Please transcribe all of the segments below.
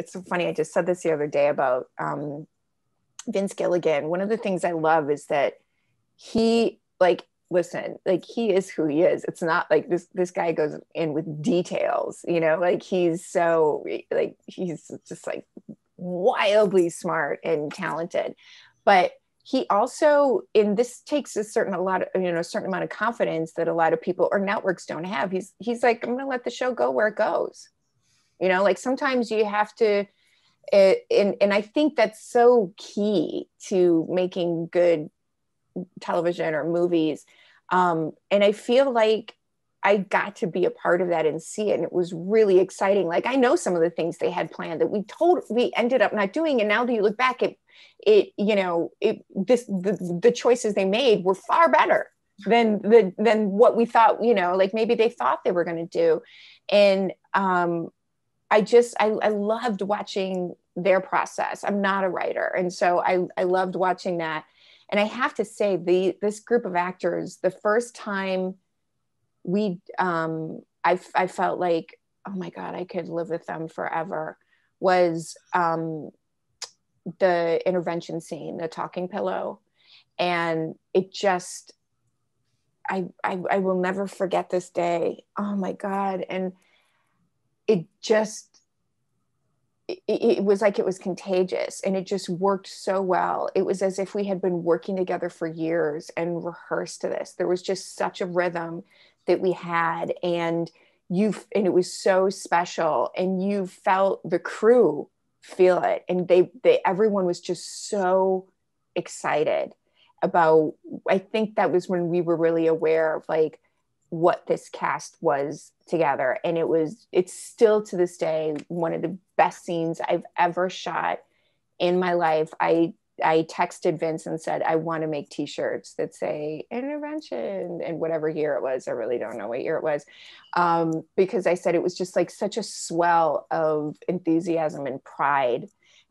it's so funny. I just said this the other day about um, Vince Gilligan. One of the things I love is that he like listen like he is who he is it's not like this this guy goes in with details you know like he's so like he's just like wildly smart and talented but he also in this takes a certain a lot of you know a certain amount of confidence that a lot of people or networks don't have he's he's like i'm gonna let the show go where it goes you know like sometimes you have to and and i think that's so key to making good television or movies. Um, and i feel like i got to be a part of that and see it and it was really exciting. Like i know some of the things they had planned that we told we ended up not doing and now that you look back it it you know it this the, the choices they made were far better than the than what we thought you know like maybe they thought they were going to do. And um i just I, I loved watching their process. I'm not a writer and so i i loved watching that. And i have to say the this group of actors the first time we um i i felt like oh my god i could live with them forever was um the intervention scene the talking pillow. And it just I, I i will never forget this day. Oh my god. And it just it, it, was like it was contagious and it just worked so well. It was as if we had been working together for years and rehearsed to this. There was just such a rhythm that we had and you and it was so special and you felt the crew feel it and they they everyone was just so excited about I think that was when we were really aware of like what this cast was together. And it was it's still to this day one of the best scenes i've ever shot in my life. I i texted vince and said i want to make t-shirts that say intervention and whatever year it was. I really don't know what year it was. Um, because i said it was just like such a swell of enthusiasm and pride.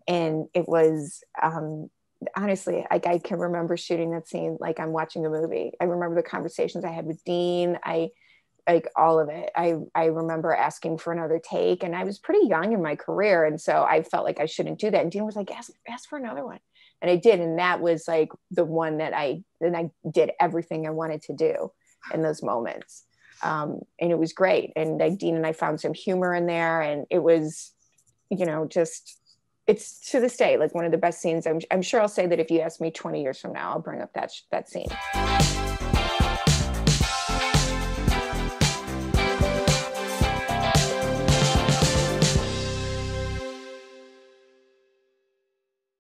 And it was um, honestly, like I can remember shooting that scene like I'm watching a movie. I remember the conversations I had with Dean. I like all of it. I I remember asking for another take, and I was pretty young in my career, and so I felt like I shouldn't do that. And Dean was like, "Ask ask for another one," and I did, and that was like the one that I then I did everything I wanted to do in those moments, um, and it was great. And like Dean and I found some humor in there, and it was, you know, just it's to this day like one of the best scenes. I'm, I'm sure I'll say that if you ask me 20 years from now, I'll bring up that that scene.